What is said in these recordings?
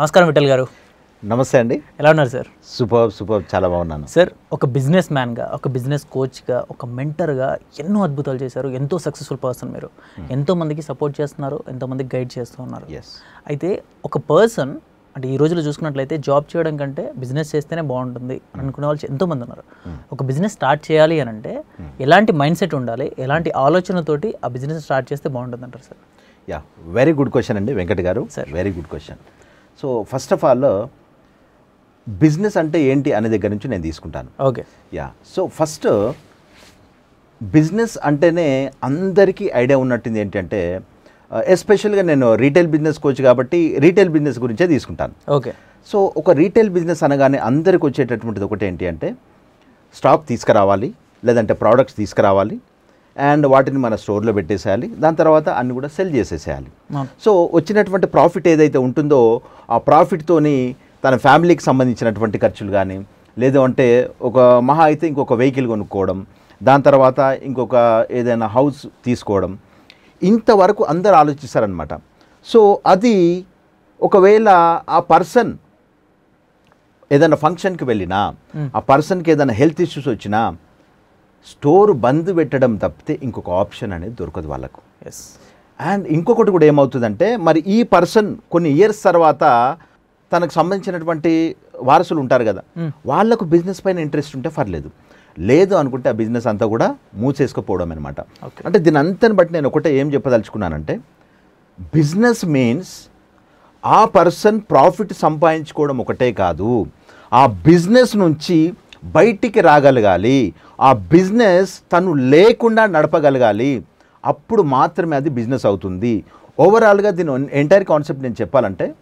నమస్కారం విఠల్ గారు. నమస్తే అండి. ఎలా ఉన్నారు సార్? Super super. చాలా బాగున్నాను. సార్ ఒక బిజినెస్ మ్యాన్గా ఒక బిజినెస్ కోచ్గా ఒక మెంటర్గా ఎన్నో అద్భుతాలు చేశారు. ఎంతో సక్సెస్ఫుల్ పర్సన్ మీరు. ఎంతో మందికి సపోర్ట్ చేస్తున్నారు ఎంతో మందికి గైడ్ చేస్తూ ఉన్నారు. ఎస్ అయితే ఒక పర్సన్ అంటే ఈ రోజుల్లో చూసుకున్నట్లయితే జాబ్ చేయడం కంటే బిజినెస్ చేస్తేనే బాగుంటుంది అని అనుకునే వాళ్ళు ఎంతో మంది ఉన్నారు. ఒక బిజినెస్ స్టార్ట్ చేయాలి అని అంటే ఎలాంటి మైండ్ సెట్ ఉండాలి ఎలాంటి ఆలోచనతోటి ఆ బిజినెస్ స్టార్ట్ చేస్తే బాగుంటుంది అంటారు sir? Yeah very good question అండి Venkat garu. Sir. Very good question so first of all business అంటే ఏంటి అనే దగ్గర నుంచి నేను తీసుకుంటాను. Okay. Yeah. So first business అంటేనే అందరికీ ఐడియా ఉన్నట్టుంది ఏంటంటే ఎస్పెషల్గా నేను రీటైల్ బిజినెస్ కోచ్ కాబట్టి రీటైల్ బిజినెస్ గురించే తీసుకుంటాను. ఓకే. సో ఒక రీటైల్ బిజినెస్ అనగానే అందరికి వచ్చేటటువంటిది ఒకటి ఏంటి అంటే స్టాక్ తీసుకురావాలి లేదంటే ప్రోడక్ట్స్ తీసుకురావాలి అండ్ వాటిని మన స్టోర్లో పెట్టేసేయాలి. దాని తర్వాత అన్ని కూడా సెల్ చేసేసేయాలి. సో వచ్చినటువంటి ప్రాఫిట్ ఏదైతే ఉంటుందో ఆ ప్రాఫిట్తోని తన ఫ్యామిలీకి సంబంధించినటువంటి ఖర్చులు కానీ లేదు అంటే ఒక మహా అయితే ఇంకొక వెహికల్ కొనుక్కోవడం దాని తర్వాత ఇంకొక ఏదైనా హౌస్ తీసుకోవడం ఇంతవరకు అందరు ఆలోచిస్తారనమాట సో అది ఒకవేళ ఆ పర్సన్ ఏదైనా ఫంక్షన్కి వెళ్ళినా ఆ పర్సన్కి ఏదైనా హెల్త్ ఇష్యూస్ వచ్చినా స్టోర్ బంద్ పెట్టడం తప్పితే ఇంకొక ఆప్షన్ అనేది దొరకదు వాళ్ళకు. ఎస్ అండ్ ఇంకొకటి కూడా ఏమవుతుందంటే మరి ఈ పర్సన్ కొన్ని ఇయర్స్ తర్వాత తనకు సంబంధించినటువంటి వారసులు ఉంటారు కదా వాళ్ళకు బిజినెస్ పైన ఇంట్రెస్ట్ ఉంటే పర్లేదు. లేదు అనుకుంటే ఆ బిజినెస్ అంతా కూడా మూసేసుకుపోవడం అనమాట. అంటే దీని అంతని బట్టి నేను ఒకటే ఏం చెప్పదలుచుకున్నానంటే బిజినెస్ మీన్స్ ఆ పర్సన్ ప్రాఫిట్ సంపాదించుకోవడం ఒకటే కాదు. ఆ బిజినెస్ నుంచి బయటికి రాగలగాలి. ఆ బిజినెస్ తను లేకుండా నడపగలగాలి. అప్పుడు మాత్రమే అది బిజినెస్ అవుతుంది. ఓవరాల్గా దీని ఎంటైర్ కాన్సెప్ట్ నేను చెప్పాలంటే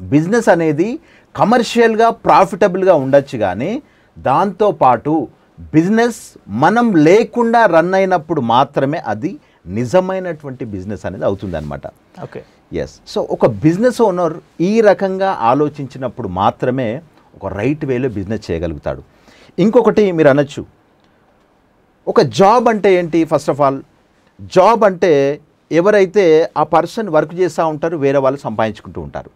బిజినెస్ అనేది కమర్షియల్గా ప్రాఫిటబుల్గా ఉండొచ్చు కానీ దాంతోపాటు బిజినెస్ మనం లేకుండా రన్ అయినప్పుడు మాత్రమే అది నిజమైనటువంటి బిజినెస్ అనేది అవుతుందన్నమాట. ఓకే. ఎస్ సో ఒక బిజినెస్ ఓనర్ ఈ రకంగా ఆలోచించినప్పుడు మాత్రమే ఒక రైట్ వేలో బిజినెస్ చేయగలుగుతాడు. ఇంకొకటి మీరు అనొచ్చు. ఒక జాబ్ అంటే ఏంటి? ఫస్ట్ ఆఫ్ ఆల్ జాబ్ అంటే ఎవరైతే ఆ పర్సన్ వర్క్ చేస్తూ ఉంటారు వేరే వాళ్ళు సంపాదించుకుంటూ ఉంటారు.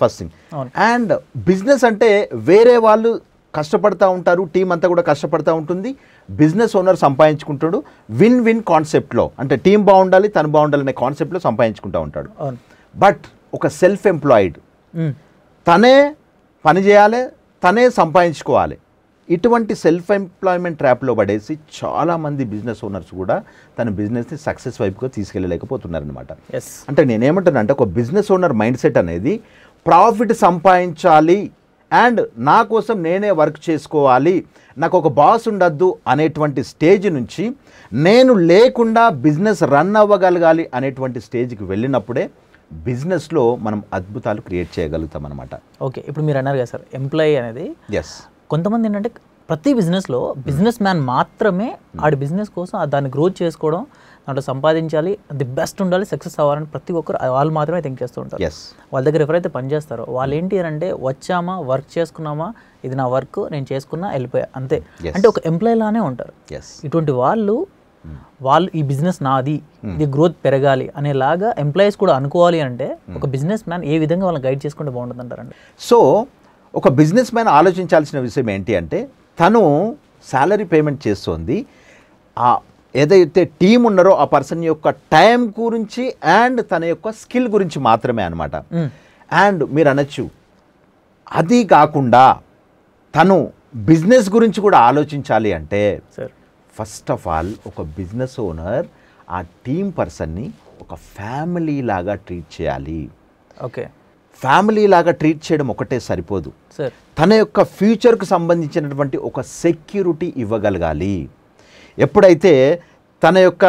First thing. అండ్ బిజినెస్ అంటే వేరే వాళ్ళు కష్టపడతా ఉంటారు టీం అంతా కూడా కష్టపడతా ఉంటుంది. బిజినెస్ ఓనర్ సంపాదించుకుంటాడు. విన్ విన్ కాన్సెప్ట్లో అంటే టీం బాగుండాలి తను బాగుండాలి అనే కాన్సెప్ట్లో సంపాదించుకుంటూ ఉంటాడు. బట్ ఒక సెల్ఫ్ ఎంప్లాయిడ్. తనే పని చేయాలి తనే సంపాదించుకోవాలి. ఇటువంటి సెల్ఫ్ ఎంప్లాయ్మెంట్ ట్రాప్లో పడేసి చాలామంది బిజినెస్ ఓనర్స్ కూడా తన బిజినెస్ని సక్సెస్ వైపుగా తీసుకెళ్ళలేకపోతున్నారనమాట ఎస్ అంటే నేనేమంటానంటే ఒక బిజినెస్ ఓనర్ మైండ్ సెట్ అనేది ప్రాఫిట్ సంపాదించాలి అండ్ నా కోసం నేనే వర్క్ చేసుకోవాలి నాకు ఒక బాస్ ఉండద్దు అనేటువంటి స్టేజ్ నుంచి నేను లేకుండా బిజినెస్ రన్ అవ్వగలగాలి అనేటువంటి స్టేజ్కి వెళ్ళినప్పుడే బిజినెస్లో మనం అద్భుతాలు క్రియేట్ చేయగలుగుతాం అనమాట ఓకే ఇప్పుడు మీరు అన్నారు కదా సార్ ఎంప్లాయీ అనేది ఎస్ కొంతమంది ఏంటంటే ప్రతి బిజినెస్లో బిజినెస్ మ్యాన్ మాత్రమే ఆడి బిజినెస్ కోసం దాన్ని గ్రోత్ చేసుకోవడం దాంట్లో సంపాదించాలి ది బెస్ట్ ఉండాలి సక్సెస్ అవ్వాలని ప్రతి ఒక్కరు వాళ్ళు మాత్రమే థింక్ చేస్తూ ఉంటారు. వాళ్ళ దగ్గర ఎవరైతే పని చేస్తారో వాళ్ళు ఏంటి అని అంటే వచ్చామా వర్క్ చేసుకున్నామా ఇది నా వర్క్ నేను చేసుకున్నా వెళ్ళిపోయా అంతే. అంటే ఒక ఎంప్లాయీ లానే ఉంటారు. ఇటువంటి వాళ్ళు వాళ్ళు ఈ బిజినెస్ నాది ఇది గ్రోత్ పెరగాలి అనేలాగా ఎంప్లాయీస్ కూడా అనుకోవాలి అంటే ఒక బిజినెస్ మ్యాన్ ఏ విధంగా వాళ్ళని గైడ్ చేసుకుంటే బాగుంటుంది అంటారండి సో ఒక బిజినెస్ మ్యాన్ ఆలోచించాల్సిన విషయం ఏంటి అంటే తను శాలరీ పేమెంట్ చేస్తోంది. ఆ ఏదైతే టీం ఉన్నారో ఆ పర్సన్ యొక్క టైం గురించి అండ్ తన యొక్క స్కిల్ గురించి మాత్రమే అనమాట అండ్ మీరు అనొచ్చు అది కాకుండా తను బిజినెస్ గురించి కూడా ఆలోచించాలి అంటే సార్. ఫస్ట్ ఆఫ్ ఆల్ ఒక బిజినెస్ ఓనర్ ఆ టీం పర్సన్ని ఒక ఫ్యామిలీ లాగా ట్రీట్ చేయాలి. ఓకే. ఫ్యామిలీ లాగా ట్రీట్ చేయడం ఒకటే సరిపోదు. సార్. తన యొక్క ఫ్యూచర్కు సంబంధించినటువంటి ఒక సెక్యూరిటీ ఇవ్వగలగాలి. ఎప్పుడైతే తన యొక్క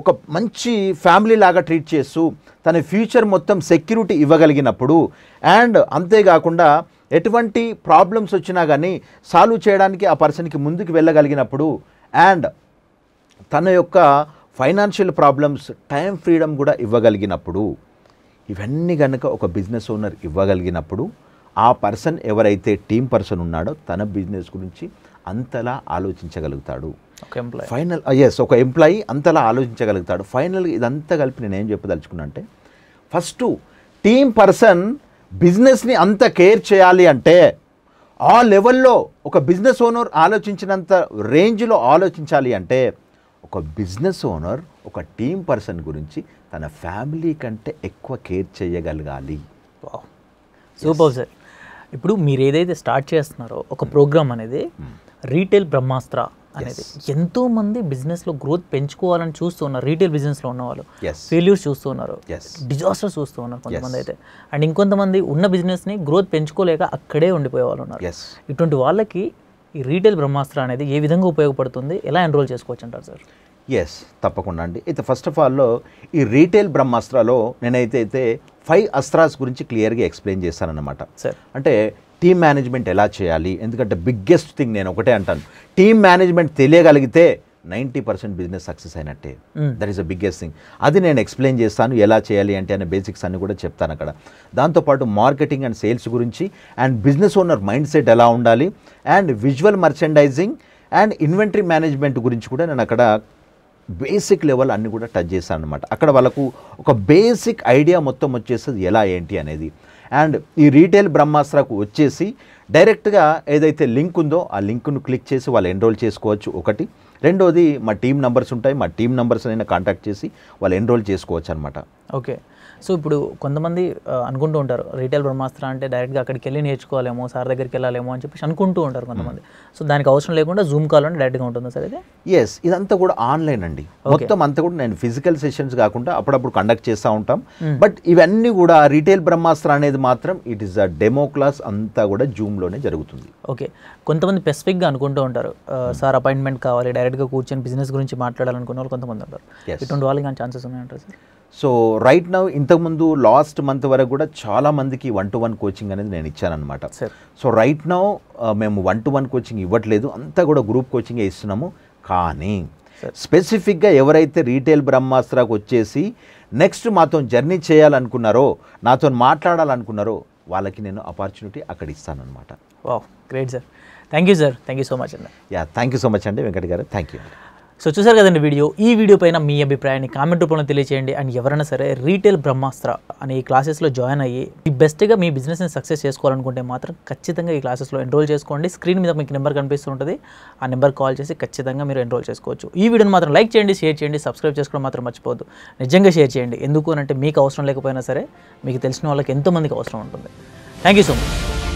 ఒక మంచి ఫ్యామిలీ లాగా ట్రీట్ చేస్తూ తన ఫ్యూచర్ మొత్తం సెక్యూరిటీ ఇవ్వగలిగినప్పుడు అండ్ అంతేకాకుండా ఎటువంటి ప్రాబ్లమ్స్ వచ్చినా కానీ సాల్వ్ చేయడానికి ఆ పర్సన్కి ముందుకు వెళ్ళగలిగినప్పుడు అండ్ తన యొక్క ఫైనాన్షియల్ ప్రాబ్లమ్స్ టైం ఫ్రీడమ్ కూడా ఇవ్వగలిగినప్పుడు ఇవన్నీ కనుక ఒక బిజినెస్ ఓనర్ ఇవ్వగలిగినప్పుడు ఆ పర్సన్ ఎవరైతే టీం పర్సన్ ఉన్నాడో తన బిజినెస్ గురించి అంతలా ఆలోచించగలుగుతాడు. ఒక ఎంప్లాయీ ఫైనల్ ఎస్ ఒక ఎంప్లాయీ అంతలా ఆలోచించగలుగుతాడు. ఫైనల్ ఇదంతా కలిపి నేను ఏం చెప్పదలుచుకున్నా అంటే ఫస్ట్ టీం పర్సన్ బిజినెస్ని అంత కేర్ చేయాలి అంటే ఆ లెవెల్లో ఒక బిజినెస్ ఓనర్ ఆలోచించినంత రేంజ్లో ఆలోచించాలి అంటే ఒక బిజినెస్ ఓనర్ ఒక టీమ్ పర్సన్ గురించి తన ఫ్యామిలీ కంటే ఎక్కువ కేర్ చేయగలగాలి. వావ్. Super sir. ఇప్పుడు మీరు ఏదైతే స్టార్ట్ చేస్తున్నారో ఒక ప్రోగ్రామ్ అనేది రీటైల్ బ్రహ్మాస్త్ర అనేది ఎంతో మంది బిజినెస్లో గ్రోత్ పెంచుకోవాలని చూస్తూ ఉన్నారు. రీటైల్ బిజినెస్లో ఉన్న వాళ్ళు ఎస్ ఫెయిల్యూర్స్ చూస్తూ ఉన్నారు. ఎస్ డిజాస్టర్స్ చూస్తూ ఉన్నారు కొంతమంది అయితే. అండ్ ఇంకొంతమంది ఉన్న బిజినెస్ని గ్రోత్ పెంచుకోలేక అక్కడే ఉండిపోయే వాళ్ళు ఉన్నారు ఇటువంటి వాళ్ళకి ఈ రీటైల్ బ్రహ్మాస్త్ర అనేది ఏ విధంగా ఉపయోగపడుతుంది? ఎలా ఎన్రోల్ చేసుకోవచ్చు అంటారు సార్? ఎస్ తప్పకుండా అండి. అయితే ఫస్ట్ ఆఫ్ ఆల్లో ఈ రీటైల్ బ్రహ్మాస్త్రాలో నేనైతే అయితే ఫైవ్ అస్త్రాస్ గురించి క్లియర్గా ఎక్స్ప్లెయిన్ చేస్తానన్నమాట. సార్ అంటే టీమ్ మేనేజ్మెంట్ ఎలా చేయాలి? ఎందుకంటే బిగ్గెస్ట్ థింగ్ నేను ఒకటే అంటాను. టీమ్ మేనేజ్మెంట్ తెలియగలిగితే నైంటీ పర్సెంట్ బిజినెస్ సక్సెస్ అయినట్టే. That is a biggest thing అది నేను ఎక్స్ప్లెయిన్ చేస్తాను ఎలా చేయాలి అంటే అనే బేసిక్స్ అన్ని కూడా చెప్తాను అక్కడ. దాంతోపాటు మార్కెటింగ్ అండ్ సేల్స్ గురించి and business owner mindset ఎలా ఉండాలి? And visual merchandising and inventory management గురించి కూడా నేను అక్కడ బేసిక్ లెవెల్ అన్నీ కూడా టచ్ చేశాను అనమాట అక్కడ వాళ్ళకు ఒక బేసిక్ ఐడియా మొత్తం వచ్చేస్తుంది ఎలా ఏంటి అనేది. అండ్ ఈ రీటైల్ బ్రహ్మాస్త్రకు వచ్చేసి డైరెక్ట్గా ఏదైతే లింక్ ఉందో ఆ లింక్ను క్లిక్ చేసి వాళ్ళు ఎన్రోల్ చేసుకోవచ్చు ఒకటి. రెండోది మా టీం నెంబర్స్ ఉంటాయి మా టీం నెంబర్స్ అయినా కాంటాక్ట్ చేసి వాళ్ళు ఎన్రోల్ చేసుకోవచ్చు అనమాట ఓకే. సో ఇప్పుడు కొంతమంది అనుకుంటూ ఉంటారు రీటైల్ బ్రహ్మాస్త్ర అంటే డైరెక్ట్గా అక్కడికి వెళ్ళి నేర్చుకోవాలేమో సార్ దగ్గరికి వెళ్ళాలేమో అని చెప్పేసి అనుకుంటూ ఉంటారు కొంతమంది. సో దానికి అవసరం లేకుండా జూమ్ కాల్ అని డైరెక్ట్గా ఉంటుందా సార్ ఇది? ఎస్ ఇదంతా కూడా ఆన్లైన్ అండి. మొత్తం అంతా కూడా నేను ఫిజికల్ సెషన్స్ కాకుండా అప్పుడప్పుడు కండక్ట్ చేస్తూ ఉంటాం. బట్ ఇవన్నీ కూడా రీటైల్ బ్రహ్మాస్త్ర అనేది మాత్రం it is a demo class అంతా కూడా జూమ్లోనే జరుగుతుంది. ఓకే. కొంతమంది స్పెసిఫిక్గా అనుకుంటూ ఉంటారు సార్ అపాయింట్మెంట్ కావాలి డైరెక్ట్గా కూర్చొని బిజినెస్ గురించి మాట్లాడాలనుకున్న వాళ్ళు కొంతమంది ఉంటారు. ఇటువంటి వాళ్ళకి కానీ ఛాన్సెస్ ఉన్నాయంటారు సార్? సో రైట్ నౌ ఇంతకుముందు లాస్ట్ మంత్ వరకు కూడా చాలా మందికి వన్ టు వన్ కోచింగ్ అనేది నేను ఇచ్చానమాట సార్. సో రైట్ నౌ మేము వన్ టు వన్ కోచింగ్ ఇవ్వట్లేదు. అంతా కూడా గ్రూప్ కోచింగే ఇస్తున్నాము. కానీ. స్పెసిఫిక్గా ఎవరైతే రీటైల్ బ్రహ్మాస్త్రాకు వచ్చేసి నెక్స్ట్ మాతో జర్నీ చేయాలనుకున్నారో నాతో మాట్లాడాలనుకున్నారో వాళ్ళకి నేను ఆపర్చునిటీ అక్కడ ఇస్తానన్నమాట. Wow great sir thank you sir thank you so much అండి yeah thank you so much అండి వెంకట్ గారు థ్యాంక్ యూ సో చూసారు కదండి వీడియో? ఈ వీడియో పైన మీ అభిప్రాయాన్ని కామెంట్ రూపంలో తెలియచేయండి. అండ్ ఎవరైనా సరే రీటైల్ బ్రహ్మాస్త్ర అనే ఈ క్లాసెస్లో జాయిన్ అయ్యి ఈ బెస్ట్గా మీ బిజినెస్ని సక్సెస్ చేసుకోవాలనుకుంటే మాత్రం ఖచ్చితంగా ఈ క్లాసెస్లో ఎన్రోల్ చేసుకోండి. స్క్రీన్ మీద మీకు నెంబర్ కనిపిస్తుంటుంది ఆ నెంబర్ కాల్ చేసి ఖచ్చితంగా మీరు ఎన్రోల్ చేసుకోవచ్చు. ఈ వీడియోని మాత్రం లైక్ చేయండి షేర్ చేయండి సబ్స్క్రైబ్ చేసుకోవడం మాత్రం మర్చిపోద్దు నిజంగా షేర్ చేయండి. ఎందుకు అంటే మీకు అవసరం లేకపోయినా సరే మీకు తెలిసిన వాళ్ళకి ఎంతోమందికి అవసరం ఉంటుంది. Thank you so much.